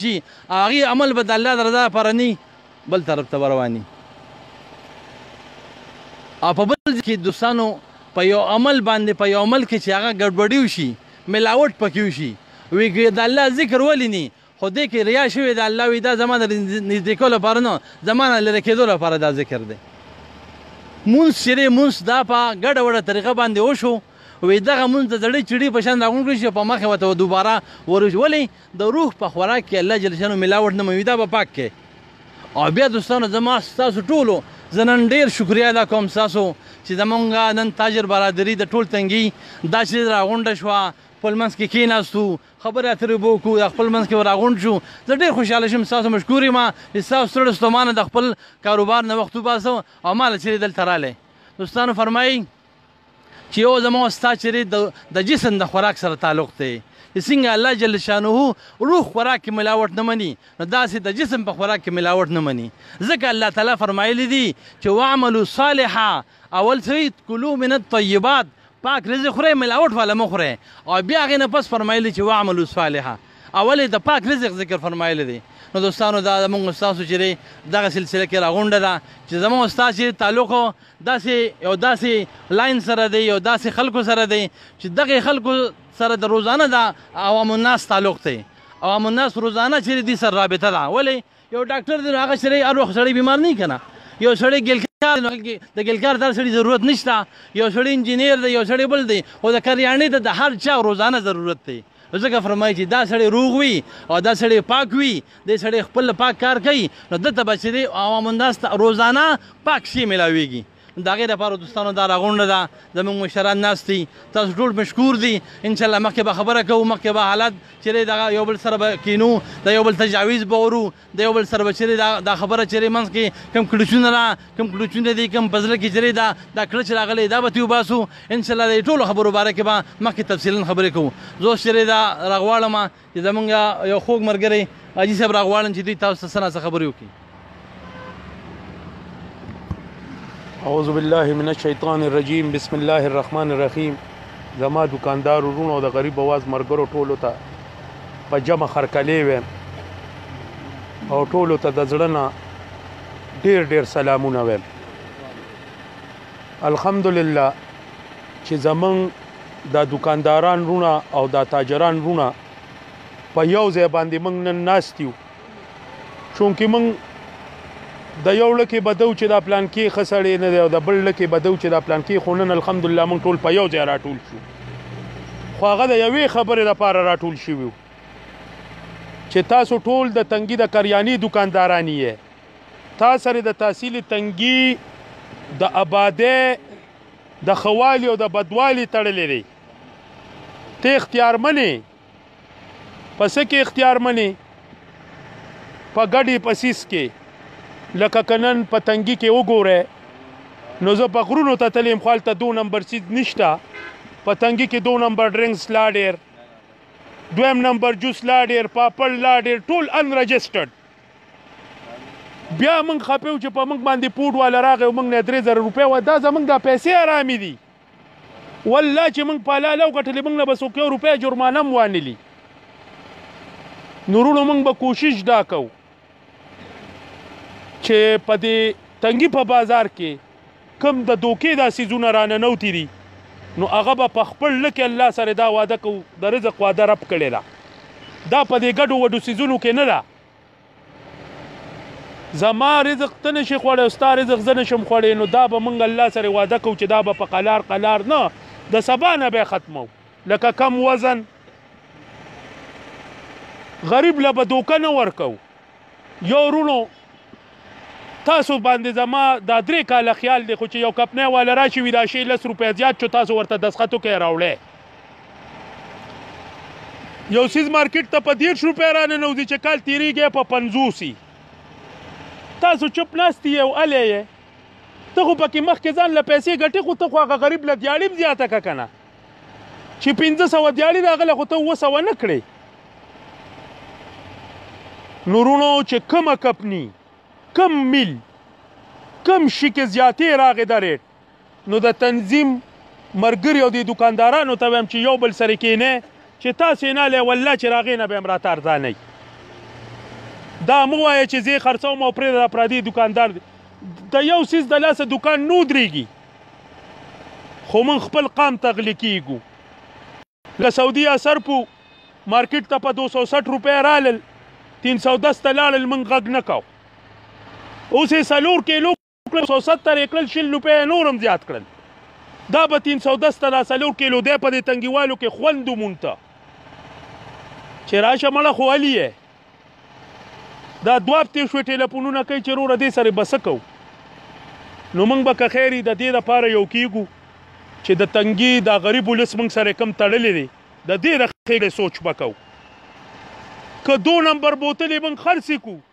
چی هغه عمل به د الله د رضا لپاره نه بل طرف ته رواني او په بل ځای کې دوستانو په یو عمل باندې په یو عمل کې چې هغه ګډوډي وشي ملاوټ پکې وشي ویږي د الله ذکر ولې نه خو دې کې ریا شوې د الله وی دا زما د نږدې کولو لپاره نه زما نه لرې کېدو لپاره دا ذکر دی مونځ چې دی مونځ دا په ګډه وډه طریقه باندې وشو وی دغه مونځ د زړې چړي په شان راغونډ شي په مخ ورته دوباره ورشي ولې د روح په خوراک کې الله جل شانه ملاوټ نه موي دا به پاک کې او بیا دوستانو زما تاسو ټولو زه نن ډیر شکریا ادا کوم تاسو چې زمونږ نن تاجر برادری د ټول تنګي دا چې راغونډه شو خپل منځ کې کیناستو خبرې اترې وو کو د خپل منځ کې راغونډ شو زه ډیر خوشاله شوم تاسو مشکورې ما تاسو سره ستومانه د خپل کاروبار نه وخت وباسو او مال چې دلته رااله دوستانو فرمایي چی یو زما او ستا چیری دجسم د خوراک سره تعلق دی چی څنګه الله جل شانه روح خوراک کی ملاوټ نه منی نو داسی د جسم په خوراک کی ملاوټ نه منی ځکه الله تعالی فرمایلی دی چی واعملوا صالحا اول سوی کلو من الطیبات پاک رزق خورئ ملاوټ والا مه خورئ او بیا هغې نه پس فرمایلی چې واعملو صالحه اول د پاک رزق ذکر فرمایلی دی نو دوستانو دا موږ ستاسو چې دغه سلسله کې راغونډه ده چې زموږ ستاسو تعلق داسې یو داسې لاین سره دی یو داسې خلکو سره دی چې دغه خلکو سره د روزانه د عوام الناس تعلق دی عوام الناس روزانه چې دي سره رابطه ده ولی یو ډاکټر دی هغه سره هر وخت سړی بیمار نه کنه یو سړی ګلکار نو د ګلکار دار سړي ضرورت نشته یو سړی انجنیر دی یو سړی بل دی او د کریانې ته د هر چا روزانه ضرورت دی نو ځکه فرمایي چې دا سړی روغ وي او دا سړی پاک وي دې سړی خپل پاک کار کوي نو دته به چې دی عوام الناس ته روزانه پاک شي ملاویږي د هغې لپاره دوستانو دا راغونډه ده زموږ مشران ناست دي تاسو ټول مشکور دي انشاءالله مخکې به خبره کوو مخکې به حالات چې دی دغه یو بل سره به کینو د یو بل تجاویز به ورو د یو بل سره به چېرې دا دا خبره چېرې منځ کې کوم کړچونه را کوم کړچونه دي کوم په زړه کې چېرې دا دا کړچ راغلی دا به ترې وباسو انشاءالله د ټولو خبرو باره کې به مخکې تفصیلا خبرې کوو زه اوس چېرې دا راغواړم چې زمونږ یو خوږ ملګری حاجي صاحب راغواړم چې دوی تاسو ته څه ناڅه خبرې وکړي اعوذ بالله من الشیطان الرجیم بسم الله الرحمن الرحیم زما دکاندار ورونو د غریب اواز مرګرو ټولو ته په جمع خرکلې ویم او ټولو ته د زړه نه ډیر ډیر سلامونه ویم الحمدلله چې زمون دا دکانداران رونه او دا تاجران رونه په یو ځای باندې موږ نن ناستیو چونکه موږ د یو لکه بدو چې دا پلان کې خسړې نه دی او د بل لکه بدو چې دا پلان کې خو نن الحمدلله موږ ټول په یو ځای راټول شو خو هغه د یوې خبرې لپاره راټول شوو چې تاسو ټول د تنګي د کریانی دکانداران یې تاسو سره د تحصیل تنګي د آباده د خوالی او د بدوالی تړلې دی ته اختیار منی په څه کې اختیار منې په ګډې پسیس کې لکه کنن په تنګي کې وګوره نو زه په غرونو ته تلیم خو هلته دو نمبر څیز نشته په تنګي کې دو نمبر ډرنګس لا ډېر دویم نمبر جوس لا ډېر پاپړ لا ډېر ټول انرجسټرډ بیا موږ خپیو چې په موږ باندې پوډ والا راغی او موږ نه درې زره روپۍ و دا زموږ دا پیسې حرامې دي والله چې موږ پالاله وګټلې موږ نه به څوک یو روپۍ جرمانه هم وانلي نورونو موږ به کوشش دا کوو چې په دې تنګي په بازار کې کم د دوکې دا سيزونه رانه نوتی دي نو هغه به په خپل لکه الله سره دا وعده کو د رزق وعده رب کړي دا دا په دې ګډو وډو سيزونو کې نه ده زما رزق ته نشي خوړې او ستا رزق زه نشم خوړې نو دا به مونږ الله سره وعده کوو چې دا به په قلار قلار نه د سبا نه به ختمو لکه کم وزن غریب له به دوکه نه ورکو یو رونو تاسو باندې زما دا درې کاله خیال دی خو چې یو کپنه والا راشي وي دا شی لس روپۍ زیات شو تاسو ورته دسخطو کې راوړی یو سیز مارکیټ ته په 10 روپیا را نه نوځي چې کال تیریږي په 50 سی تاسو چپ ناست یو الی یې ته خو پکې مخ کې ځان له پیسې ګټې خو ته خو هغه غریب له دیاړي زیاته کا کنه چې 1500 دیاړي راغله خو ته وسو نه کړې نورونو چې کومه کپنی کم مل کم شي کې زیاتې راغې دا ریټ نو د تنظیم مرګری او دی دوکاندارانو ته ویم چې یو بل سره کینه چې تاسو نه له والله چې راغې نه بهم راته ارزانه دا مو وایه چې زه خرڅوم او پرې را پردي دوکاندار دی د یو سیس د لاسه دوکان نو درېږي خو من خپل قام تغلی کیږو له سعودي اثر پو مارکیټ ته په 260 روپۍ رالل 310 ته لاړل من غږ نه کاو اوس یې سلور کیلو کړل سو ستر یې کړل شل روپۍ یې نور هم زیات کړل دا به تین سو دس ته دا څلور کیلو دی په دې تنګیوالو کې خوند وموند ته چې راشه مړه خو علي یې دا دوه هفتې شوې ټیلیفونونه کوي چې وروره دې سره به څه کوو نو موږ به که خیر یې د دې لپاره یو کیږو چې د تنګي د غریب ولس موږ سره کم تړلې دي د دې د خېړې سوچ وکاو که دو نمبر بوتلې موږ خرڅ کو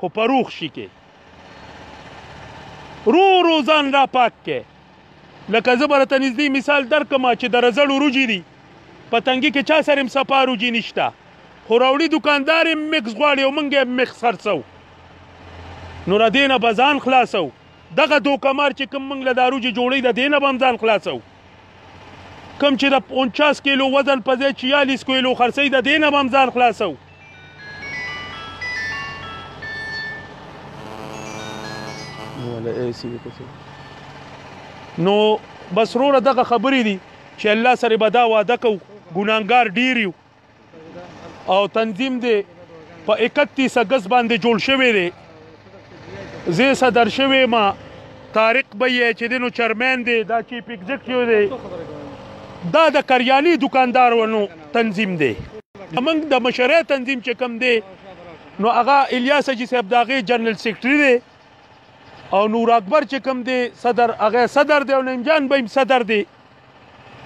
خو په روغ شي کې رو رو ځان را پاک کې لکه زه به درته نږدې مثال درکړم چې د رزړو وروجې دي په تنګي کې چا سره هم صفا وروجې نشته خو راوړي دکاندار یې مکس غواړي او موږ یې مکس خرڅوو نو له دې نه به ځان خلاصوو دغه دوکه مار چې کوم موږ له دارو چې جوړی د دینه بم ځان خلاصو کم چې د 50 کیلو وزن په ځای 46 کیلو خرڅي د دینه هم ځان خلاصو نو بس روره دغه خبرې دي چې الله سره به دا وعده کو ګناګار ډیر یو او تنظیم دی په 31 اگست باندې جوړ شوی دی زه صدر شوی ما طارق به یې چې دینو چرمن دی دا چیف ایگزیکټیو دی دا د کریالي دکاندار ونو تنظیم دی موږ د مشره تنظیم چې کم دی نو هغه الیاس جی صاحب داغه جنرال سیکریټری دی او نور اکبر چې کم دی صدر هغه صدر دی او نیم جان به صدر دی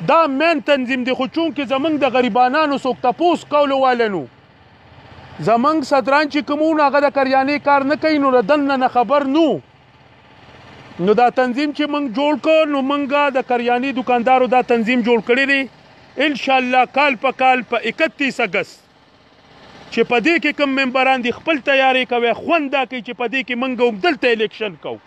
دا مین تنظیم دی خو چون کې زمنګ د غریبانانو څوک تپوس کولو والنو زمنګ صدران چې کومونه هغه د کریانې کار نه کوي نو دن نه خبر نو نو دا تنظیم چې موږ جوړ کړ نو موږ د کریانې دکاندارو دا تنظیم جوړ کړی دی ان شاء الله کال په کال په 31 اگست چې په دې کې کوم ممبران دي خپل تیاری کوي خوند دا کوي چې په دې کې منګه هم دلته الیکشن کو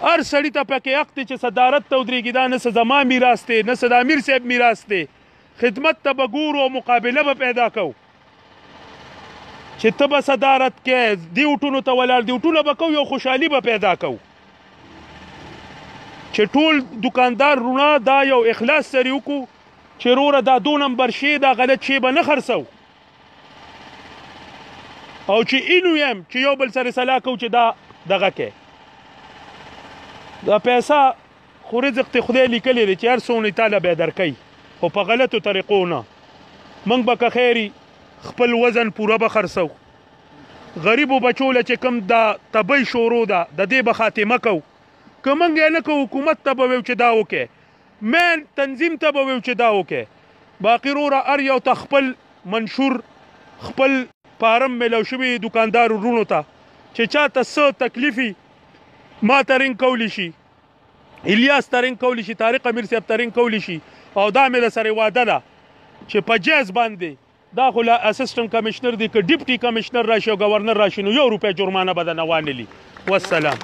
هر سړی ته پکې حق دی چې صدارت ته ودرېږي دا نه زما میراث دی نه د امیر صاحب میراث دی خدمت ته به ګورو او مقابله به پیدا کوو چې ته به صدارت کې دی وټونو ته ولاړ دی وټونه به کو یو خوشحالي به پیدا کو چې ټول دکاندار رونه دا یو اخلاص سره وکړو چه روره دا دو نمبر شی دا غلط شی به نه خرڅو او چې اینو يم چې یو بل سره صلاح کو چې دا دغه کې دا پیسې خو رزق ته خدای لیکلې دي چې هر څونه تعالی به درکې او په غلطو طریقو نه منګ به که خیری خپل وزن پوره به خرڅو غریبو بچو له چې کم دا تبي شورو دا د دې به خاتمه کو کومنګ نه کو حکومت ته به چې دا وکې مین تنظیم ته به ویو چه دا وکه باقی روره هر یو ته خپل منشور خپل فارم ملاو شوی دی دوکاندار ورونو ته چه چاته سه تکلیف وی ماته رنګ کولی شی الیاس ته رنګ کولی شی طارق امیر صاحب ته رنګ کولی شی او دا می درسره وعده ده چه په جایز باندی دا خو لا اسسټنټ کمشنر دی که ډیپټي کمشنر راشي او گورنر راشي نو یو روپۍ جرمانه به نه وانلی والسلام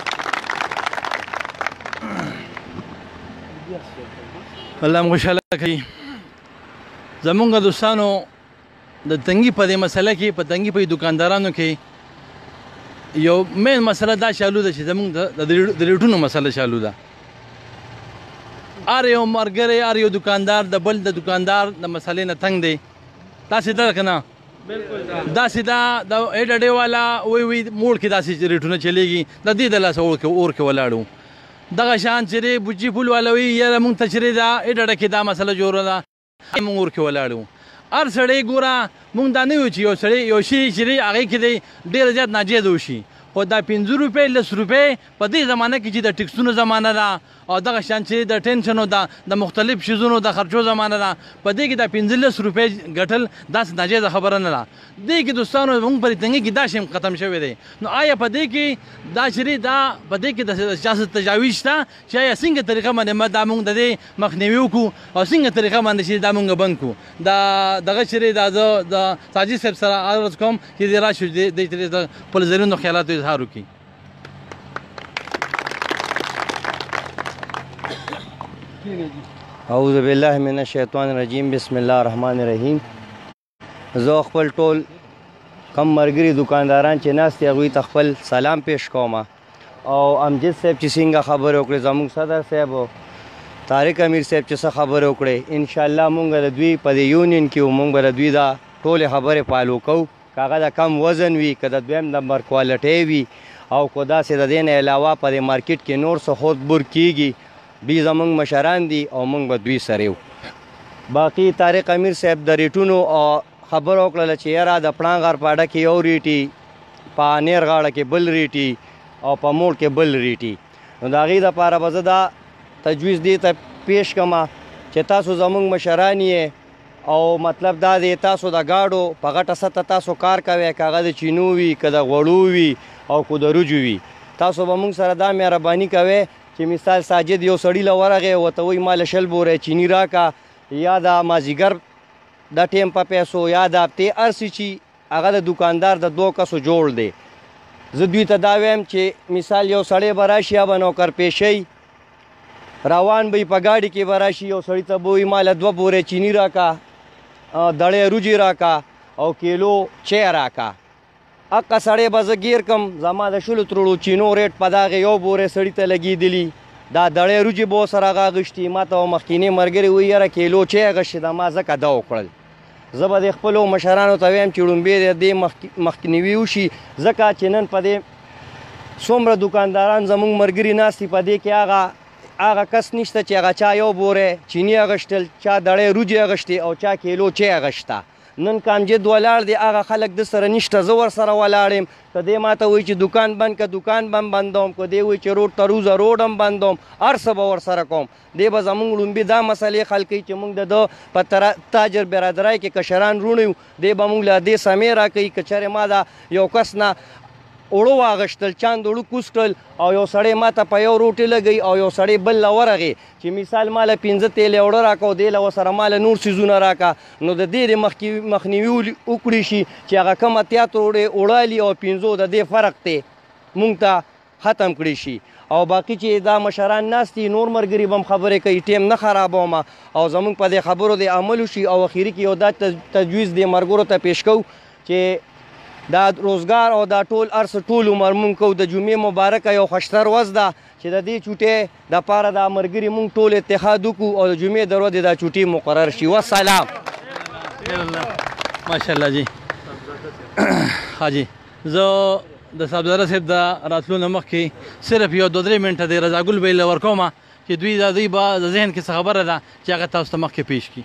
الله مو خوشاله کړي زمونږ دوستانو د تنګي په دې مسله کې په تنګي په دکاندارانو کې یو مین مسله دا چالو ده چې زمونږ د ریټونو مسله چالو ده هر یو مرګری هر یو دکاندار د بل د دکاندار د مسلې نه تنګ دی تاسو درک نه دا سیدا د اډ ډې والا وی وی موړ کې داسې ریټونه چلیږي د دې د لاس اور کې اور کې ولاړو دغه شان چې بوجي پول والا وی یاره مونږ ته چیرې دا اډ ډې کې دا مسله جوړه ده ښايي موږ ورکې ولاړ یو. هر سړی ګوره موږ دا نه یو چې یو سړی یو شی چې دی هغې کې دی ډېر زیات ناجیز وشي خو دا پنځه روپۍ لس روپۍ په دې زمانه کې چې د ټکسونو زمانه ده او دغه شان چې د ټینشن او د د مختلف شیزونو د خرچو زمانه ده په دې کې دا پنځه لس روپۍ ګټل داسې ناجیزه خبره نه ده دې کې دوستانو موږ په دې تنګي کې دا شی هم ختم شوی دی نو آیا په دې کې دا چې دا په دې کې د چا څه تجاویز شته چې ایا څنګه طریقه باندې ما دا مونږ د دې مخنیوي وکړو او څنګه طریقه باندې چې دا مونږ بند کو دا دغه چیرې دا زه د ساجد صاحب سره عرض کوم چې دې راشي د چیرې د خپل زرینو خیالاتو اظهار وکړي اعوذ بالله من الشیطان الرجیم بسم الله الرحمن الرحیم زه خپل ټول کم مرګري دکانداران چې ناست دي هغوی ته خپل سلام پیش کوم او امجد صاحب چې څنګه خبرې وکړې زموږ صدر صاحب او طارق امیر صاحب چې څه خبرې وکړې ان شاء الله مونږ د دوی په دې یونین کې مونږ به د دوی دا ټولې خبرې فالو کوو که هغه د کم وزن وي که د دویم نمبر کوالټۍ وي او که داسې د دې نه علاوه په دې مارکیټ کې نور څه خود بور کیږي دوی زمونږ مشران دي او مونږ به دوی سره یو. باقي طارق امیر صاحب د ریټونو خبره وکړله چې یاره د پړانګ غر په اډه کې یو ریټي، په انیر غاړه کې بل ریټي او په موړ کې بل ریټي نو د هغوی لپاره به زه دا تجویز دې ته پېش کړم چې تاسو زمونږ مشران یئ او مطلب دا دی تاسو د ګاډو په غټه سطح تاسو کار کوئ که هغه د چینو وي، که د غوړو وي او که د وریجو وي تاسو به مونږ سره دا مهرباني کوئ. چې مثال ساجد یو سړی له ورغی وته وای مال شل بوره چینی راکا یا دا مازیګر د ټیم په پیسو یا د هفته ارسی چی هغه د دکاندار د دوه کسو جوړ دی زه دوی ته دا ویم چې مثال یو سړی به راشي یا به نوکر پیشی روان به په ګاډي کې به راشي یو سړی ته به وي ماله دوه بورې چینی راکا دړی روجي راکا او کیلو چای راکا اقه سړی به زه ګیر کم زما د شلو تروړو چینو ریټ په داغه یو بوره سړی ته لګیدلی دا دړې روجي بو سره غاغشتي ما ته مخکینه مرګري وی یره کیلو چې غشي دا ما زکه دا وکړل زه به خپل مشرانو ته ویم چې ړومبې دې مخکنیوي وشي زکه چې نن په دې څومره دکانداران زموږ مرګري ناشتي په دې کې هغه هغه کس نشته چې هغه چا یو بوره چینی غشتل چا دړې روجي غشتي او چا کیلو چې غشتا نن کامجد ولاړ دی هغه خلک د سره نشته زه ورسره ولاړ یم که دی ماته وایي چې دوکان بند که دوکان به هم بندوم که دی وایي چې روډ ته روزه روډ هم بندوم هر څه به ورسره کوم دی به زمونږ ړومبي دا مسلې حل کوي چې مونږ د ده په تاجر برادرای کې کشران روڼ یو دی به مونږ له دې سمې راکوي که چېرې ما دا یو کس نه اوړو واغشتل چاند اوړو کوس کړل او یو سړی ماته په یو روټي لګي او یو سړی بل لورغي چې مثال ما له پنځه تیلې اوړه راکړه او دې له ورسره ما له نور څیزونه راکړه نو د دې د مخنیوي وکړي شي چې هغه کم اتیا توړې اوړالي او پنځو د دې فرق دی مونږ ته ختم کړی شي او باقی چې دا مشران ناستی نور مرګري بم خبرې کوي ټیم نه خرابوم او زمونږ په دې خبرو دې عمل شي او اخیری کې یو دا تجویز دې مرګرو ته پیش کو چې دا روزګار او دا ټول ارس ټول عمر مونږ کو د جمعې مبارک یو خوشتر وز ده چې د دې چوټه د پاره دا مرګري مونږ ټول اتحاد وکړو او د جمعې د ورځې دا چوټي مقرر شي والسلام ماشاءالله جی حاجی زه د صاحبزاده صاحب د راتلو نه مخکې صرف یو دوه درې منټه د رضاګل بیله ورکوم چې دوی د دوی به د ذهن کې څه خبره ده چې هغه تاسو ته مخکې پیش کړي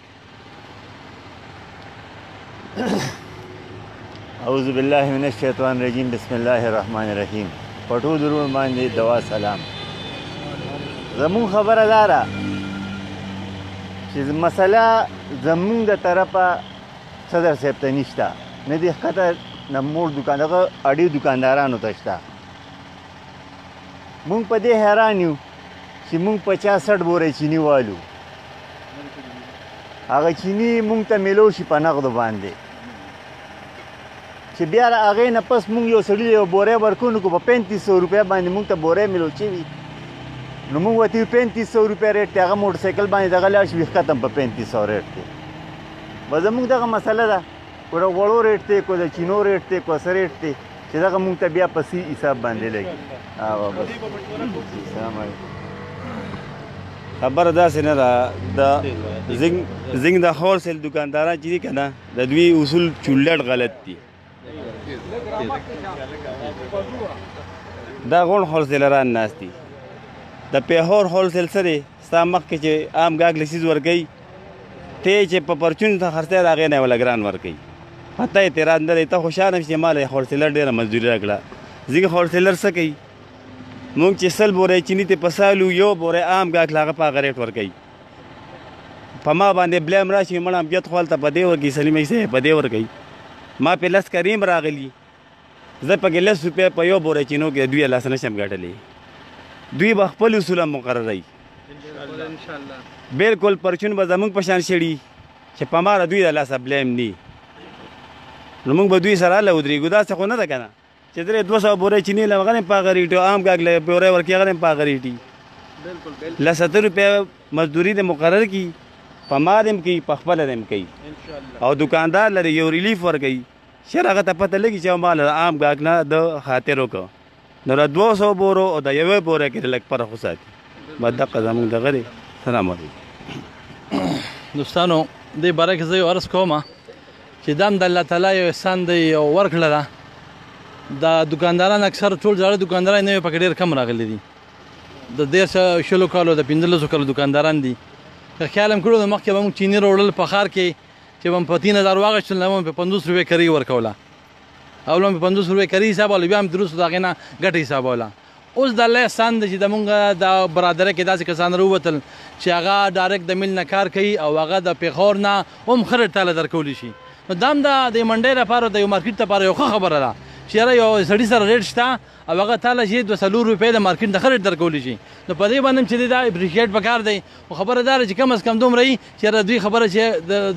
اعوذ بالله من الشیطان الرجیم بسم الله الرحمن الرحیم پټو درون باندې دوا سلام زمون خبره دارا چې مسله زمون د طرفه صدر صاحب ته نشته نه دی خطر نه مور دکان دغه اړي دکاندارانو ته شته مونږ په دې حیران یو چې مونږ په چا سټ بورې چینی والو هغه چینی مونږ ته ملو شي په نقد باندې چې بیا هغه نه پس مونږ یو سړی یو بورې ورکو نو په 3500 روپیا باندې مونږ ته بورې ملو چی وی نو موږ وتی 3500 روپیا ریټ ته هغه موټر سایکل باندې دغه لاړ شي ختم په 3500 ریټ کې به زموږ دغه مسله ده او د غوړو ریټ دی کو د چینو ریټ دی کو سره ریټ دی چې دغه مونږ ته بیا په سی حساب باندې لګي او بس سلام علیکم خبره داسې نه ده د زنګ زنګ د هول سیل دکانداران چې دي کنه د دوی اصول چولډ غلط دي دا غون هول سیلران ناشتي د پیهور هول سیل سره ستا مخ کې چې عام غاګ لسیز ورګي ته چې په پرچون ته خرڅه راغې نه ولا ګران ورکي پته اعتراض نه ته خوشاله نشې مال هولسیلر ډیره مزدوري راکړه ځکه هولسیلر څه کوي مونږ چې سل بورې چینی ته پسالو یو بورې عام غاټ لاغه په غریټ ور کوي په ما باندې بلیم راشي مړم بیت خپل ته په دې ور کې سلیمې سه په دې ور کوي ما په لس کریم راغلی زه پکې لس روپۍ په یو بوره چینو کې د دوی لاس نه شم ګټلی دوی به خپل اصول مقرروي بالکل پرچون به زمونږ په شان شړي چې په ماره دوی د لاسه بلیم ني نو موږ به دوی سره له ودرېږو داسې خو نه ده که نه چې درې دوه سوه بورې چینې له هغه نه په هغه ریټ عام ګاګ له بورې ورکړي هغه نه په هغه ریټ له ستر روپیه مزدوري د مقرر کی په ما دم کی په خپل دم کی او دکاندار لري یو ریلیف ور کوي چېر هغه ته پته لګي چې ما له عام ګاک نه د خاطر وکړ نو له دوه سو بورو او د یوې بورې کې لږ فرق وساتي ما دقه زمونږ دغه دی سلام علیکم دوستانو دې باره کې زه یو عرض کوم چې دا هم د الله تعالی یو احسان دی یو ورکړه ده دا دکانداران اکثر ټول زاړه دکانداران نوې پکې ډېر کم راغلي دي د دېرش شلو کالو د پنځلسو کالو دکانداران دي که خیال هم کړو نو مخکې به موږ چیني راوړل په ښار کې چې به مې په تین هزار واخیستل نو به مې په پنځوس روپۍ کرۍ ورکوله او لومړی په پنځوس روپۍ کرۍ حسابوله بیا مې تر وروسته د هغې نه ګټه حسابوله اوس د الله احسان دی چې زمونږ د برادرۍ کې داسې کسان راووتل چې هغه ډایرکټ د میل نه کار کوي او هغه د پېښور نه هم ښه ریټ تاله درکولی شي نو دا هم د دې منډۍ لپاره د یو مارکیټ لپاره یو ښه خبره ده چې یاره یو سړي سره ریټ شته او هغه تاله چې دوه څلور روپۍ د مارکیټ نه ښه ریټ درکولی شي نو په دې باندې هم چې دی دا اپریشیټ پکار دی خو خبره دا ده چې کم از کم دومره وي چې یاره د دوی خبره چې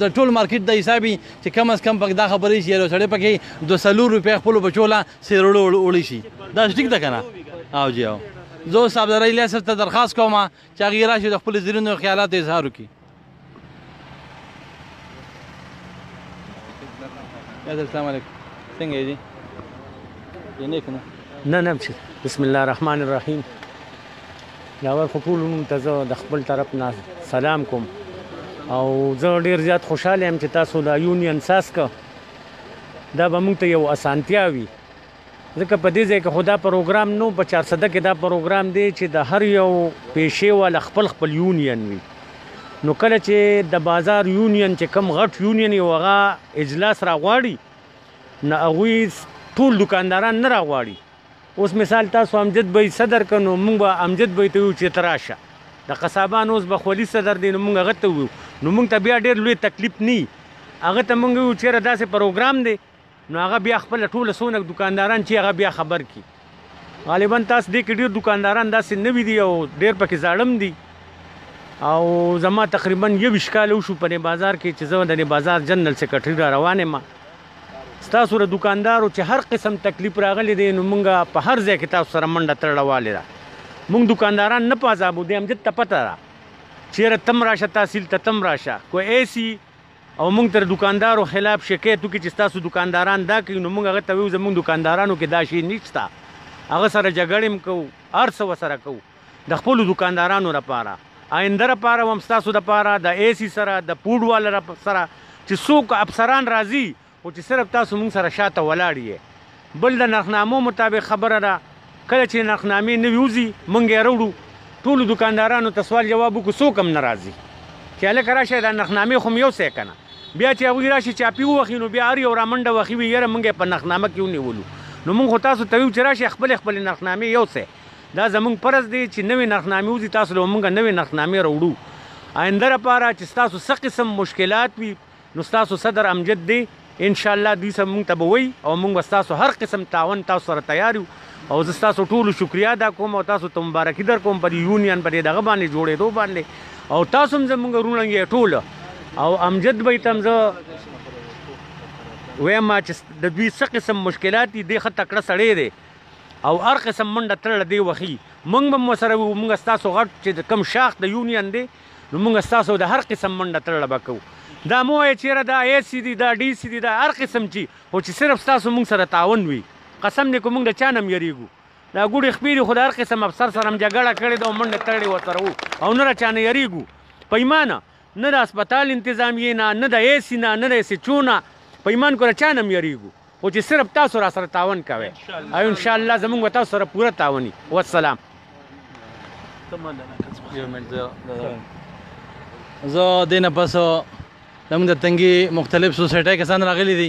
د ټول مارکیټ دا حساب وي چې کم از کم پکې دا خبره وي چې یاره یو سړی پکې دوه څلور روپۍ خپلو بچو له سیروړو وړی شي دا ټیک ده که نه او جي او زه اوس عبدالرحي الله صاحب ته درخواست کوم چې هغه راشي د خپل زرینو او خیالاتو اظهار وکړي السلام علیکم څنګه یې دي یې نه کنه نه نه بسم الله الرحمن الرحیم اول خو ټول وروڼو ته زه د خپل طرف نه سلام کوم او زه ډیر زیات خوشاله یم چې تاسو دا یونین ساس ک دا به موږ ته یو اسانتیا وي ځکه په دې ځای کې خدا پروګرام نو په 400 کې دا پروګرام دی چې د هر یو پیشې والا خپل خپل یونین وي نو کله چې د بازار یونین چې کم غټ یونین یو هغه اجلاس راغواړي نه هغوی ټول دکانداران نه راغواړي اوس مثال تاسو امجد بي صدر که نو مونږ به امجد بي ته ویو چې ته راشه د قصابان اوس به ولي صدر دی نو مونږ هغه ته ویو نو مونږ ته بیا ډیر لوی تکلیف نه هغه ته مونږ ویو چیرې داسې پروګرام دی نو هغه بیا خپل ټول سونه دکانداران چې هغه بیا خبر کی غالبا تاسو دې کې ډیر دکانداران داسې نوي دي او ډیر پکې زاړم دي او زما تقریبا یو شکال وشو په بازار کې چې زه د بازار جنرال سیکرټری را روانه ما ستاسو د دکاندارو چې هر قسم تکلیف راغلی دی نو مونږه په هر ځای کې تاسو سره منډه تړله والي ده مونږ دکانداران نه پازابو دی امجد ته پته ده چیرې تم راشه تحصیل ته تم راشه کو ایسی او مونږ تر دکاندارو خلاف شکایت وکړي چې تاسو دکانداران دا کوي نو مونږ هغه ته ویو زمونږ دکاندارانو کې دا شی نشته هغه سره جګړه هم کوو هر څه وسره کوو د خپل دکاندارانو لپاره آینده لپاره هم تاسو لپاره د ای سی سره د پوډ وال سره چې څوک افسران راځي او چې صرف تاسو موږ سره شاته ولاړ یې بل د نرخنامو مطابق خبره ده کله چې نرخنامې نه ویوزي مونږ یې وروړو ټولو دکاندارانو ته سوال جواب وکړو څوک هم نه راځي چې هلکه راشه دا نرخنامې خو مې یوسئ که نه بیا چې هغوی راشي چاپي ووخي نو بیا هر یو رامنډه وخي وي یاره مونږ یې په نرخنامه کې ونیولو نو مونږ خو تاسو ته ویو چې راشئ خپلې خپلې نرخنامې یوسئ دا زمونږ فرض دی چی نوی نرخنامی وزی تاسو له مونږه نوی نرخنامی راوړو آینده لپاره چی ستاسو څه قسم مشکلات وی نو ستاسو صدر امجد دی ان شاء الله دوی سره مونږ ته به وای او مونږ به ستاسو هر قسم تعاون تاسو سره تیار یو او زه ستاسو ټولو شکریا ادا کوم او تاسو ته مبارکي در کوم په دې یونین په دې دغه باندې جوړېدو باندې او تاسو هم زمونږ وروڼه یې ټول او امجد به تم زه وایم چې د دوی څه قسم مشکلات دي د خه تکړه سړی دی او هر قسم منډه تړله دی وخی مونږ به مسره وو مونږ تاسو غټ چې د کم شاخ د یونین دی نو مونږ تاسو د هر قسم منډه تړله بکو دا مو یې چیرې دا ای سی دی دا ډی سی دی دا هر قسم چی او چې صرف تاسو مونږ سره تعاون وی قسم دې کو مونږ د چانم یریګو دا ګوډې خپې دي خو د هر قسم افسر سره هم جګړه کړې ده او منډه تړلې ورسره وو او نه را چانه یریږو په ایمانه نه د هسپتال انتظامیې نه، نه د ایس ای نه، نه د ایس ایچ او نه، په ایمان کو له چا نه هم یریږو خو چې صرف تاسو را سره تاون کوئ او ان شاء الله زمونږ به تاسو سره پوره تاوني والسلام زه دینه پس زمونږ د تنګي مختلف سوسایټۍ کسان راغلي دي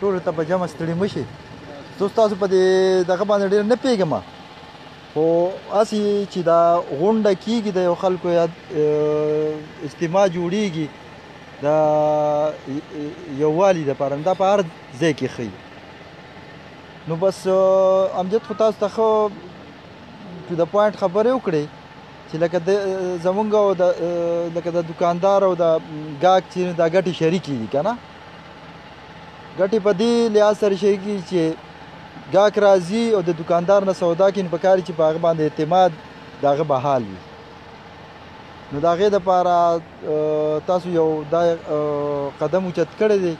ټولو ته په جمع ستړي مه شي زه ستاسو په دې دغه باندې ډېر نه پوهېږم خو هسې چې دا غونډه کېږي د یو خلکو یا اجتماع جوړېږي د یووالي دپاره دا په هر ځای کې ښیي نو بس امجد خو تاسو ته ښه ټو د پوینټ خبرې وکړې چې لکه د زمونږ او د لکه د دکاندار او د ګاګ چې دا ګټې شریکې دي که نه ګټې په دې لحاظ سره شي کی چې ګاک راځي او د دکاندار نه سودا کین په کار چې په هغه باندې اعتماد دغه بحال وي نو دا غي د پاره تاسو یو دا قدم اوچت کړی دی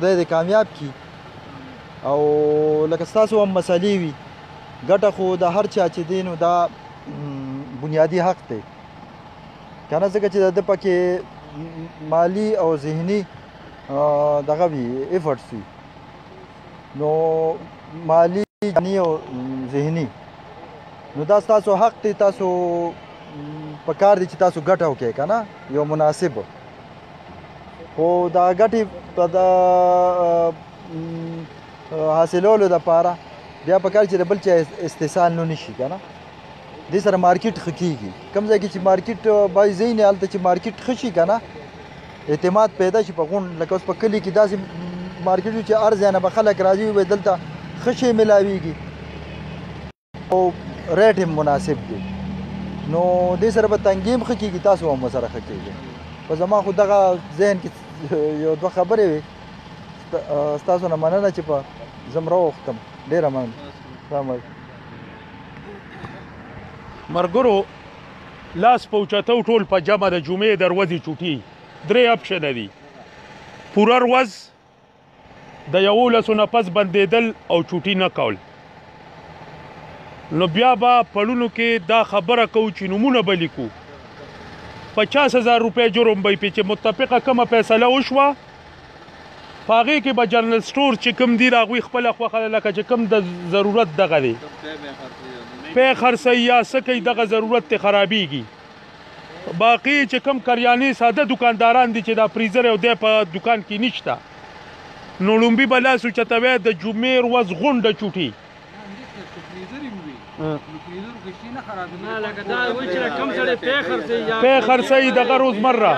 د دې کامیاب کی او لکه تاسو هم مسلې وي ګټه خو د هر چا چې دین دا بنیادی حق دی کنه ځکه چې د پکې مالی او ذهني دغه وی ایفورټس وی نو مالی جانی او ذهني نو دا تاسو حق دی تاسو په کار دي چې تاسو ګټه وکړئ کنه یو مناسب خو دا ګټې په د حاصلولو لپاره بیا په کار چې د بل چا استحصال نه نشي کنه دې سره مارکیټ ښه کیږي کوم ځای کې چې مارکیټ بای زین هلته چې مارکیټ ښه شي کنه اعتماد پیدا شي په غون لکه اوس په کلی کې داسې مارکیټ چې ارزانه به خلک راځي وي دلته ښه شي ملاويږي او ریټ هم مناسب دی نو دې سره به تنګیم ښه کیږي تاسو هم سره ښه کیږي په زما خو دغه ذهن کې یو دوه خبرې وي تاسو نه مننه چې په زمرو وختم ډیره مننه مرګرو لاس پوچته ټول په جمع د جمعې دروازې چټي درې اپشن دي پوره ورځ د یو لاسو نه پس بندیدل او چټي نه کول نو بیا به پړونو کې دا خبره کو چې نمونه به لیکو 50000 روپے جرم به په چې متفقه کومه فیصله وشوه په هغې کې به جنرال سټور چې کوم دي د هغوی خپله خوښه ده لکه چې کوم د ضرورت دغه دی پی خرڅوي یا څه کوي دغه ضرورت ته خرابېږي باقي چې کوم کریانې ساده دکانداران دي چې دا فریزر او دی په دکان کې نشته نو لومبي به لاس اوچتوی د جمعې ورځ غونډه چوټي په خرڅي د غروز مره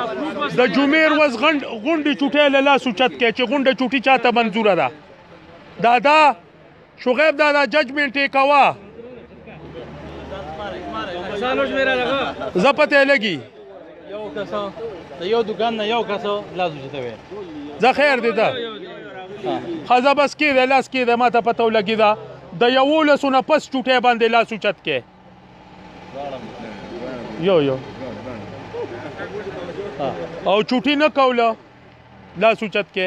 د جمعې ورځ غونډ غونډي چټه له لاس چت کې چې غونډه چټي چاته منزور ده دادا شغیب دادا ججمنټ یې کوا زپته لګي یو کس د یو دکان نه یو کس لاس وچته وي زه خیر دي دا خزه بس کې د لاس کې د ما ته پته ولګی دا د یو لسونه پس چټه باندې لاس وچت کې یو یو او چټي نه کوله لاس وچت کې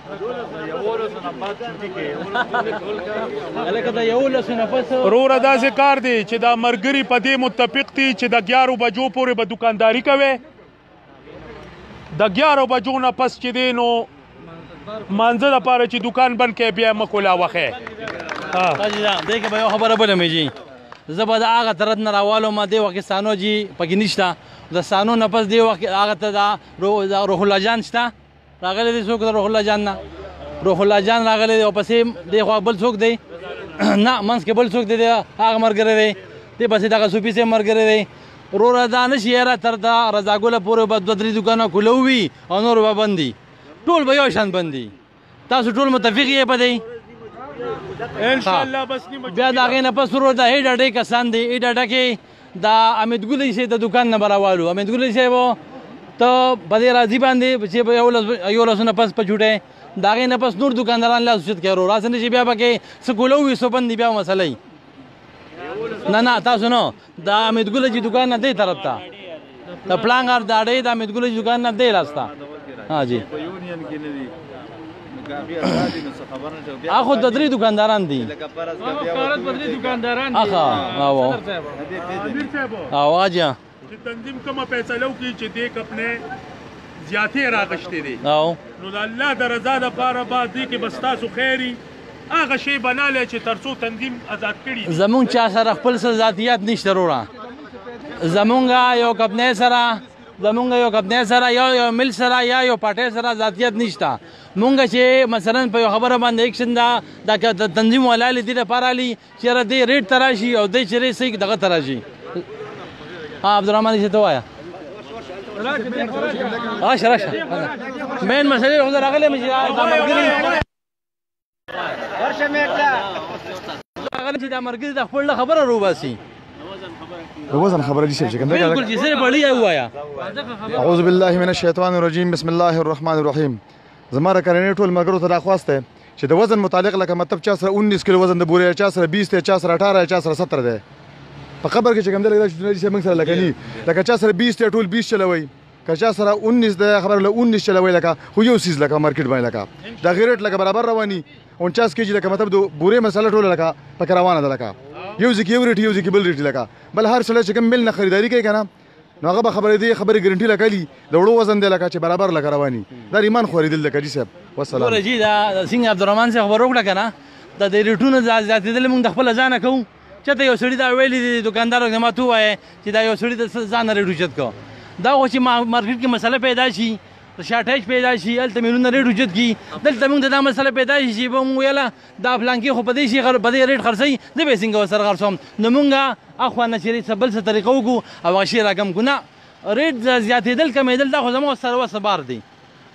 روره دا ذکر دی چې دا مرګري په دې متفق دي چې د 11 بجو پورې به دکانداری کوي د 11 بجو نه پس چې دی نو مانځه د پاره چې دکان بند کې بیا مکولا وخه ها دې کې به یو خبره بل مې جی زبر د هغه ترت نه راوالو ما دی وخت سانو جی پکې نشته د سانو نه پس دی وخت هغه ته دا روح الله جان شته راغلی دی څوک د روح الله جان نه روح الله جان راغلی دی او پسې دی خو بل څوک دی نه منځ کې بل څوک دی هغه مرګره دی دی پسې دغه صوفي سه مرګره دی روره دا نشي یاره تر دا رضاګله پورې به دوه درې دکانه کولو وي او نور به بندي ټول به یو شان بندي تاسو ټول متفق یې په دی ان شاء الله بس نیمه بیا دا غینه پس ورو دا هډه ډې کسان دی هډه ډکه دا امید ګل شي د دکان نه براوالو امید ګل شي وو ته په دې راضي باندې چې یو لس یو لسونه پس په جوټه داغه نه پس نور دکانداران لا سوچت کړو راځي نه چې بیا پکې سکولو وي سو بند بیا مسلې نه نه تاسو نو دا امید ګل چې دکان نه دی طرف ته د پلان غار د اړې د امید ګل جوګان نه دی راستا ها جی په یونین کې نه دی اخو د درې دکانداران دي لکه پرز بیا وکړت په درې دکانداران دي اخا او او اجا چې تنظیم کومه فیصله وکړي چې دې خپل زیاتې راغشتې دي نو د الله د رضا لپاره به دې کې بس تاسو خیری هغه شی بنا لای چې ترڅو تنظیم آزاد کړي زمونږ چا سره خپل سر ذاتیات نشته وروره زمونږ یو کپنې سره زمونږ یو کپنې سره یو یو مل سره یا یو پټې سره ذاتیت نشته مونږ چې مثلا په یو خبره باندې اکشن دا د تنظیم ولال دي لپاره لي چې را دې ریټ تراشي او دې چې ری سې دغه تراشي ها عبدالرحمن چې ته وایا راشه راشه مین مسلې خو راغلې مې چې دا ملګری ورشه مې کړه هغه چې دا مرګ د خپل خبره روباسي وزن خبره دي شي کنده بالکل جی سره بړی وایا اعوذ بالله من الشیطان الرجیم بسم الله الرحمن الرحیم زماره کرنې ټول مرګرو ته راخواسته چې د وزن متعلق لکه مطلب چا سره 19 کیلو وزن د بورې چا سره 20 ته چا سره 18 چا سره 17 ده په خبر کې چې کوم دلته چې موږ سره لګنی لکه چا سره 20 ته ټول 20 چلوي که چا سره 19 د خبر له 19 چلوي لکه خو یو سیز لکه مارکیټ باندې لکه د غیرت لکه برابر رواني 49 کیجی لکه مطلب د بورې مسله ټوله لکه پک روانه ده لکه یو ځکه یو ریټ یو ځکه بل ریټ لکه بل هر سړی چې کوم مل نه خریداري کوي کنه نو هغه به خبرې دی خبرې ګرنټي لکلی د وړو وزن دی لکه چې برابر لکه رواني دا ایمان خوري دل لکه جی صاحب والسلام ورجی دا سنگ عبدالرحمن سے خبر وکړه کنه د دې ریټونو زیاتېدل موږ د خپل ځانه کوو چته یو سړی دا ویلی دی دکاندار ته ما تو وایې چې دا یو سړی د ځان ریډ اوچت کو دا خو چې مارکیټ کې مسله پیدا شي شارټیج پیدا شي هلته میلونه ریډ اوچت کی دلته موږ ته دا مسله پیدا شي چې به موږ ویله دا پلان کې خو په دې شي په دې ریډ خرڅوي زه به یې څنګه ورسره خرڅوم نو موږ اخوا نه چې څه بل څه طریقه وکړو او هغه شی راکم کړو نه ریډ زیاتېدل کمېدل دا خو زموږ سره وسه بار دی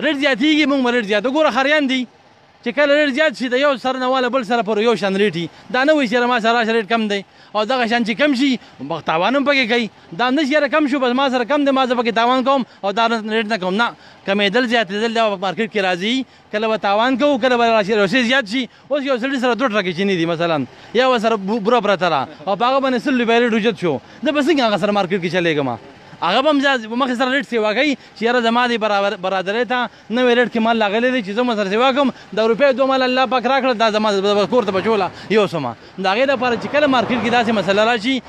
ریډ زیاتېږي موږ به ریډ زیات وګوره خریان دي چې کله ریټ زیات شي د یو سر نه والا بل سره پورې یو شان ریټ وي دا نه وایي چې یاره ما سره راشه ریټ کم دی او دغه شان چې کم شي تاوان هم پکې کوي دا هم نه چې یاره کم شو بس ما سره کم دی ما زه پکې تاوان کوم او دا ریټ نه کوم نه کمېدل زیاتېدل دا په مارکیټ کې راځي کله به تاوان کوو کله به راشي روسي زیات شي اوس یو سړي سره دوه ټرکې چینې دي مثلا یا ورسره بوره پرته ده او په هغه باندې سل روپۍ ریټ اوچت شو زه به څنګه هغه سره مارکیټ کې چلېږم هغه به هم مخې سره ریټ سیوا کوي چې یاره زما دې برادرۍ ته نوی ریټ کې مال لاغلی دی چې زه مسر سیوا کوم دا روپې دوه مال الله پاک راکړه دا زما د کور ته بچوله یو سما دا غیر لپاره چې کله مارکیټ کې داسې مسله راشي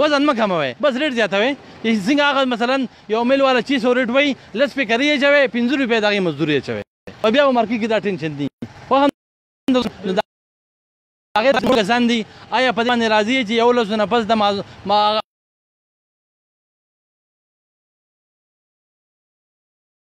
وزن مکه موي بس ریټ زیاته وي چې څنګه هغه مثلا یو میل والا چی سو ریټ وي لس په کری چوي 50 روپې دغه مزدوري چوي او بیا مارکیټ کې دا ټینشن دي خو هم دا هغه څنګه سان دي آیا په دې باندې راضي چې یو لسونه پس د ما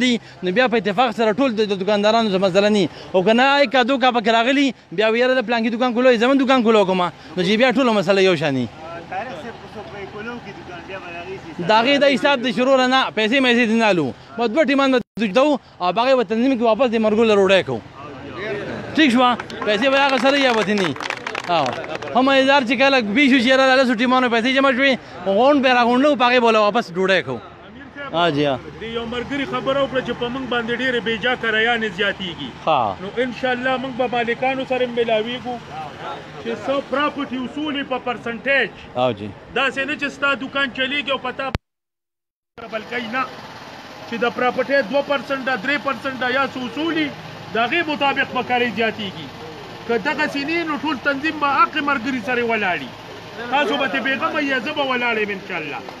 دي نو بیا په اتفاق سره ټول د دکاندارانو څخه مسله نه او کنه آی کا دوکا پکې راغلي بیا ویره د پلانکی دکان کولو زمون دکان کولو کوم نو چې بیا ټول مسله یو شانی داغه د حساب د شروع نه پیسې مې زیات نه لو په دوه ټیمان د دوجدو او باغې و تنظیم کې واپس د مرګو لروړې کو ٹھیک شو پیسې به هغه سره یا وتنی او هم هزار چې کله بیشو چې را لاله سټیمانو پیسې جمع شوې غون به راغونډو باغې بوله واپس ډوړې کو امیر صاحب اجیا دی یو مرګری خبر او کړ چې په موږ باندې ډېر بیجا کرایان زیاتیږي نو ان شاء الله موږ به مالکانو سره ملاویږو چې سو پراپرټي اصول په پرسنټیج او جی دا څنګه چې ستا دکان چلیږي او پتا بلکې نه چې د پراپرټي 2% 3% یا سو اصولي دغه مطابق به کاری زیاتیږي که دغه سینې نو ټول تنظیم به حق مرګری سره ولاړی تاسو به ته بیغمه یا زبه ولاړې ان شاء الله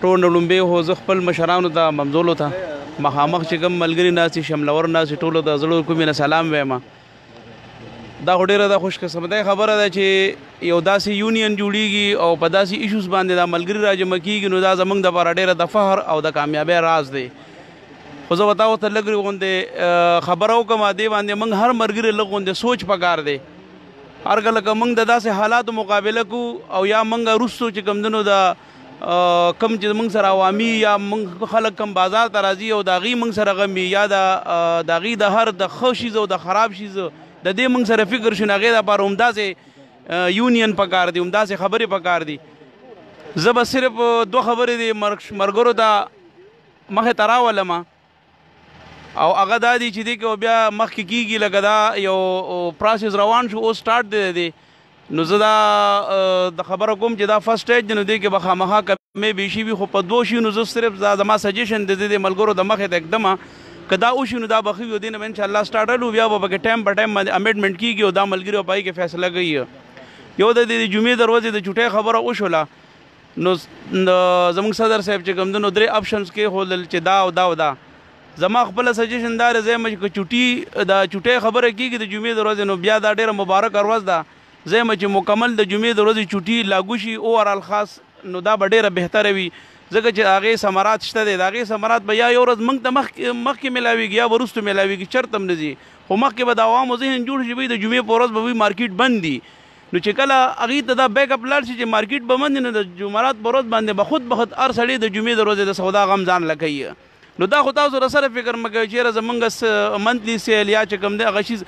ټول لومبه هو زه خپل مشرانو ته ممزولو ته مخامخ چې کوم ملګری ناسي شملور ناسي ټول ته زړه کومې نه سلام وایم دا ډیره د خوش قسمتۍ خبره ده چې یو داسې یونین جوړیږي او په داسې ایشوز باندې دا ملګری راجمع کیږي نو دا زمونږ د بار ډیره د فخر او د کامیابی راز دی خو زه وتاو ته لګري غوندې خبرو کوم دی باندې موږ هر مرګري لګوندې سوچ پکار دی ارګه لکه موږ د داسې حالاتو مقابله کو او یا موږ روسو چې کم دنو دا کم چې موږ سره عوامي یا موږ خلک کم بازار ته راځي او داغي موږ سره غمي یا دا داغي د هر د خو شي زو د خراب شي زو د دې موږ سره فکر شنه غیر لپاره هم داسې یونین پکار دی هم داسې خبرې پکار دی زه به صرف دوه خبرې دی مرګ مرګرو ته مخه تراولم او هغه دا دي چې دې کې بیا مخ کې کیږي لکه دا یو پروسس روان شو او سٹارټ دی دی نو زه دا د خبره کوم چې دا فرست سټیج نو دې کې به خامخا کمې به شي خو په دوه شي نو زه صرف دا زما سجیشن دی د ملګرو د مخه د اقدمه کدا او شنو دا بخي ودین ان شاء الله سٹارټ لو بیا به ټایم په ټایم باندې امندمنت کیږي او دا ملګری پای کې فیصله کوي یو د دې جمعې دروازې د چټه خبره وشوله نو زموږ صدر صاحب چې کوم د نو درې اپشنز کې هولل چې دا او دا او دا زما خپل سجیشن دار زې مې چې چټي دا چټي خبره کیږي د جمعې د ورځې نو بیا دا ډیره مبارک ورځ ده زې مې چې مکمل د جمعې د ورځې چټي لاګو شي او ارال خاص نو دا به ډیره بهتره وي ځکه چې هغه ثمرات شته دی هغه ثمرات به یا یو ورځ موږ ته مخ مخ کې ملاويږي یا ورستو ملاويږي چرته هم نه ځي خو مخ کې به د عوامو ذهن جوړ شي د جمعې په ورځ به وي مارکیټ بند دي نو چې کله هغوی ته دا بیک اپ لاړ شي چې مارکیټ به بند وي نو د جمعرات په ورځ باندې به خود به خود هر سړی د جمعې د ورځې د سودا غم ځان له کوي نو دا خو تاسو را سره فکر مه کوئ چې یاره زمونږ منتلي سیل یا چې کوم دی هغه شیز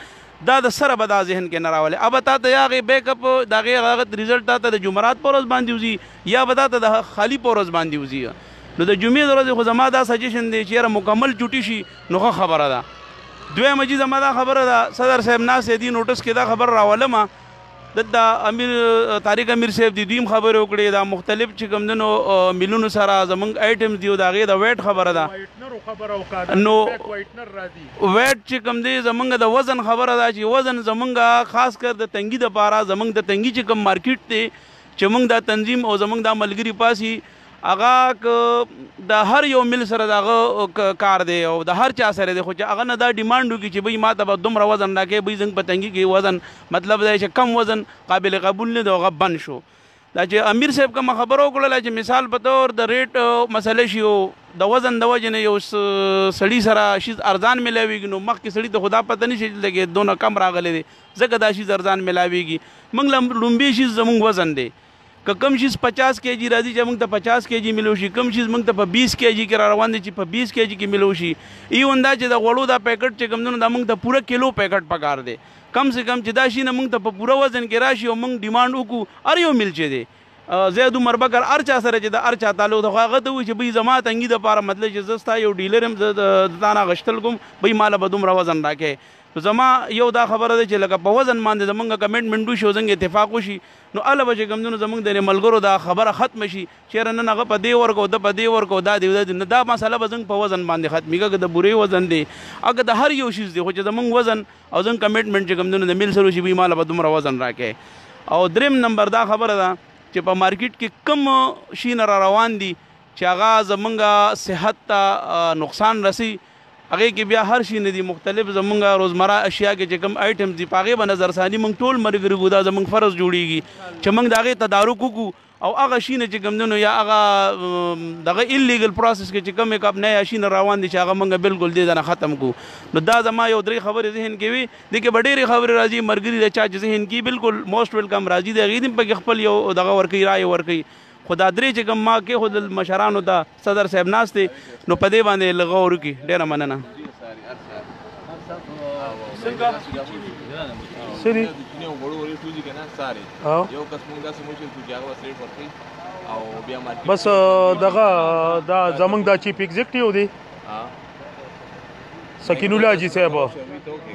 دا د سره به دا ذهن کې نه راولي ابه تا ته یا هغې بیک اپ د هغې هغه ریزلټ تا ته د جمعرات په ورځ باندې وځي یا به تا ته د خالي په ورځ باندې وځي نو د جمعې د ورځې خو زما دا سجیشن دی چې یاره مکمل چوټي شي نو ښه خبره ده دویمه جی زما دا خبره ده صدر صاحب ناس دی نوټس کې دا خبر راولم دلته امیر طارق امیر صاحب دی دویم خبرې وکړې دا مختلف چې کمندنو ملونو سره زمونږ آیټمز دی او دا غي دا ویټ خبره ده نو ویټ چې کم دی زمونږ د وزن خبره ده چې وزن زمونږ خاص کر د تنګي د پاره زمونږ د تنګي چې کم مارکیټ دی چې مونږ دا تنظیم او زمونږ دا ملګری پاسي هغه که د هر یو مل سره دغه کار دی او د هر چا سره دی خو چې هغه نه دا ډیماند وکړي چې بی ماته به دومره وزن راکې بی زنګ پتنګي کې وزن مطلب دا چې کم وزن قابل قبول نه دی هغه بند شو دا چې امیر صاحب کوم خبرو وکړل چې مثال په تور د ریټ مسله شي او د وزن د وجې نه یو سړی سره شیز ارزان ملاویږي نو مخکې سړی ته خدا پته نشي لګي دونه کم راغلی دی ځکه دا شیز ارزان ملاویږي موږ لومبي شیز زموږ وزن دی که کوم شیز پچاس کې جی راځي چې موږ ته پچاس کې جی ملو شي کوم شیز موږ ته په بیس کې جی کې را روان دي چې په بیس کې جی کې ملو شي ای وندا چې د غوړو دا پیکټ چې کوم دنو دا موږ ته پوره کیلو پیکټ پکار دی کم سه کم چې دا شي نه موږ ته په پوره وزن کې راشي او موږ ډیماند وکړو ار یو مل چې دی زید عمر بکر ارچا سره چې د ارچا تعلق د هغه ته وي چې به زما تنګي د پاره مطلب چې زستا یو ډیلر هم د دانا غشتل کوم به مال به دوم روزن راکې زما یو دا خبره ده چې لکه په وزن باندې زمونږ کمټمنټ وشي زنګ اتفاق وشي نو هله به چې کوم دی نو زمونږ د ملګرو دا خبره ختمه شي چې یاره نن هغه په دې ورکړو ده په دې ورکړو دا دې دا دې نو دا مسله به زمونږ په وزن باندې ختمېږي که د بورې وزن دی او که د هر یو شیز دی خو چې زمونږ وزن او زمونږ کمیټمنټ چې کوم دی نو د میل سره وشي وایي ماله به دومره وزن راکړي او دریم نمبر دا خبره ده چې په مارکیټ کې کم شي نه را روان دي چې هغه زمونږ صحت ته نقصان رسي هغه کې بیا هر شي نه دي مختلف زمونږه روزمره اشیاء کې چې کوم آیټمز دي پاغه به نظر ثاني مونږ ټول مرګري ګو دا زمونږ فرض جوړیږي چې مونږ داغه تدارک وکړو او هغه شي نه چې کوم دنو یا هغه دغه ایلیګل پروسس کې چې کوم کپ نه شي نه روان دي چې هغه مونږ بالکل دې نه ختم کو نو دا زما یو درې خبرې ذهن کې وي د کې ډېرې خبرې راځي مرګري د چا ذهن کې بالکل موست ویلکم راځي د غیدم په خپل یو دغه ورکی رائے ورکی خو دا درې چې کوم ما کېښودل مشرانو ته صدر صاحب ناست دی نو په دې باندې لږ غور وکړي ډېره مننه څنګه سری یو غړو ورې ټوزي کنه ساري یو کس مونږ داسې مو چې کوجا وسرې ورکړي او بیا مارکیټ بس دغه دا زمونږ دا چیف ایگزیکټیو دی سکین الله جی صاحب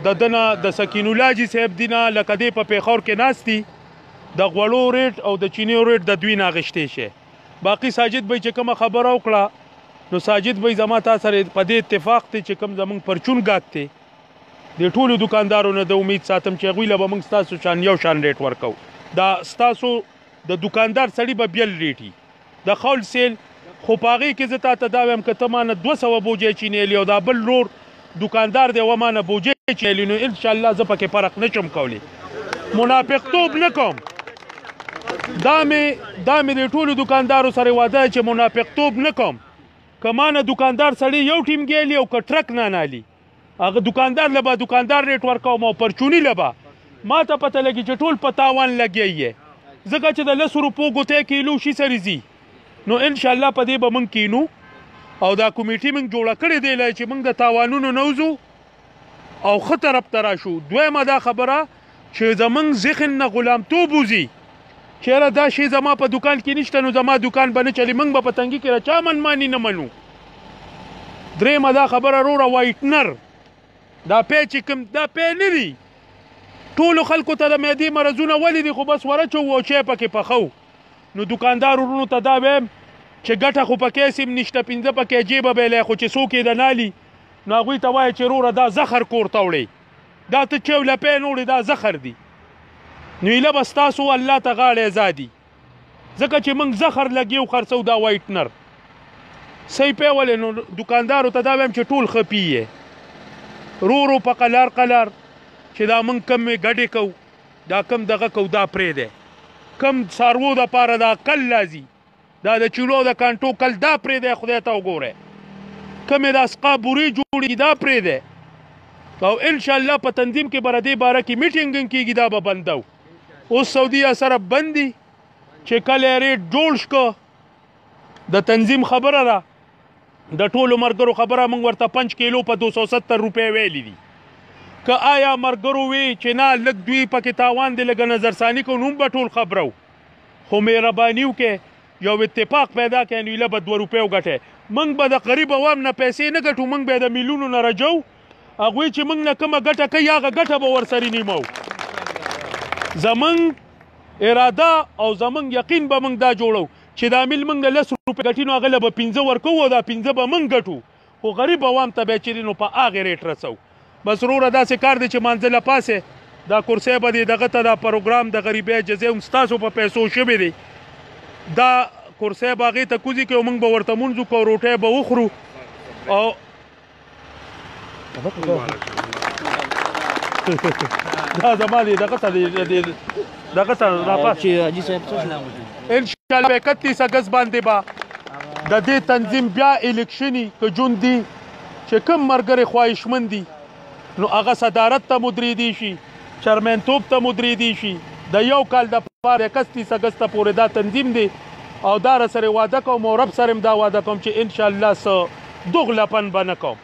د دنا د سکین الله جی صاحب دینا لکه دی په پیښور کې ناشتي د غوړو ریټ او د چینیو ریټ د دوی ناغشته شي باقی ساجد به چې کوم خبره وکړه نو ساجد به زما تاسو سره په دې اتفاق ته چې کوم زمنګ پرچون غاکته د ټولو دکاندارو نه د امید ساتم چې غوی له موږ تاسو شان یو شان ریټ ورکو دا تاسو د دکاندار سړي به بیل ریټي د خول سیل خو په هغې کې زه تا ته دا وایم که ته ما نه دوه سوه بوجۍ چینیلي او دا بل رور دوکاندار دی و ما نه بوجۍ چینیلي نو انشاءالله زه پکې فرق نه شم کولی منافقتوب نه کوم دا مې دا مې د ټولو دوکاندارو سره واده چې منافقتوب نه کوم که ما نه دوکاندار سړی یو ټیم ګیلی او که ټرک نه نالي هغه دکاندار له به دکاندار ریټ ورکوم او پرچونی له به ما ته پته لګي چې ټول په تاوان لګیا یې ځکه چې د لس روپو ګوتې کیلو شي سری زی نو ان شاء الله په دې به مونږ کینو او دا کمیټي مونږ جوړه کړې دی لای چې مونږ د تاوانونو نوزو او خطر طرف ترا شو دویمه دا خبره چې زمونږ ذهن نه غلامتوب وځي چې یاره دا شی زما په دکان کې نشته نو زما دکان به نه چلی موږ به په تنګي کې را چا منماني نه منو درېیمه دا خبره روره وایټنر دا پی چې کوم دا پی نه دي ټولو خلکو ته د معدې مرضونه ولې دي خو بس ورچو او چای پکې پخو نو دکاندار ورونو ته دا وایم چې ګټه خو پکې سیم نشته پنځه پکې جیبه به لای خو چې څوک یې د نالي نو هغوی ته وایي چې روره دا زخر کور ته وړي دا ته چې لپې نوړې دا زخر دی نو ایله بس تاسو الله ته غاړې ازادي ځکه چې موږ زخر لګیو خرڅو دا وایټنر صحیح په ولې نو دکاندارو ته دا ویم چې ټول خپي یې رو رو په قلار قلار چې دا موږ کم ګډې کو دا کم دغه کو دا پرې دی کم سارو د پاره دا کل لازي دا د چولو د کانټو کل دا پرې دی خدای ته وګوره کمې د اسقا بوري جوړي دا پرې دی او ان شاء الله په تنظیم کې بر دې باره کې میټینګ کېږي دا به بندو او سعودي سره بندي چې کله ریټ جوړ شکو د تنظیم خبره ده د ټولو مرګرو خبره موږ ورته 5 کیلو په 270 روپۍ ویلې دي که آیا مرګرو وی چې نه لګ دوی پکې تاوان دی لګ نظر ثانی کو نوم به ټول خبرو خو مهرباني وکړئ یو اتفاق پیدا کړئ نو ایله به دوه روپۍ وګټئ. موږ به د قریب عوام نه پیسې نه ګټو، موږ به یې د میلیونو نه رجوو. هغوی چې موږ نه کومه ګټه کوي هغه ګټه به ورسره نیموو. زموږ اراده او زموږ یقین به موږ دا جوړوو چې دا میل موږ نه لس روپۍ ګټي نو هغه له به پنځه ورکوو او دا پنځه به موږ ګټو. خو غریب عوام ته به چیرې نو په هغه ریټ رسو بس روره داسې کار دی چې مانځله پاسه دا کرسۍ به دی دغه ته دا پروګرام د غریبې جزې هم ستاسو په پیسو شوی دی دا کرسۍ به هغې ته کوزي کوي موږ به ورته مونځ وکړو روټۍ به وخورو او دا زما دی دغه ته دی دغه سره دا پاس چې حاجی صاحب څه شنه وکړي ان شاء الله 31 اگست باندې با د دې تنظیم بیا الیکشنی ک جون دی چې کوم مرګره خواهشمن دي نو هغه صدارت ته مدری دي شي چرمن توپ ته مدری دي شي د یو کال د پاره 31 اگست پورې دا تنظیم دی او دا سره وعده کوم او رب سره دا وعده کوم چې ان شاء الله سو دغلپن بنه کوم